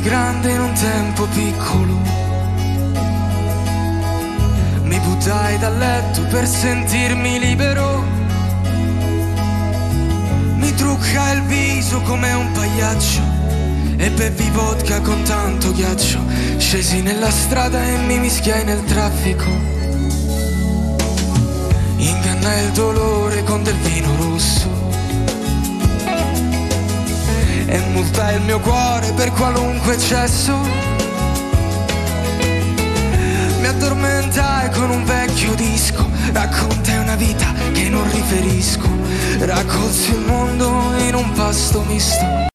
grande in un tempo piccolo. Mi buttai dal letto per sentirmi libero. Mi trucca il viso come un pagliaccio e bevi vodka con tanto ghiaccio. Scesi nella strada e mi mischiai nel traffico. Ingannai il dolore con del vino e multai il mio cuore per qualunque eccesso. Mi addormentai con un vecchio disco, raccontai una vita che non riferisco, raccolsi il mondo in un pasto misto.